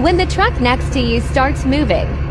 When the truck next to you starts moving,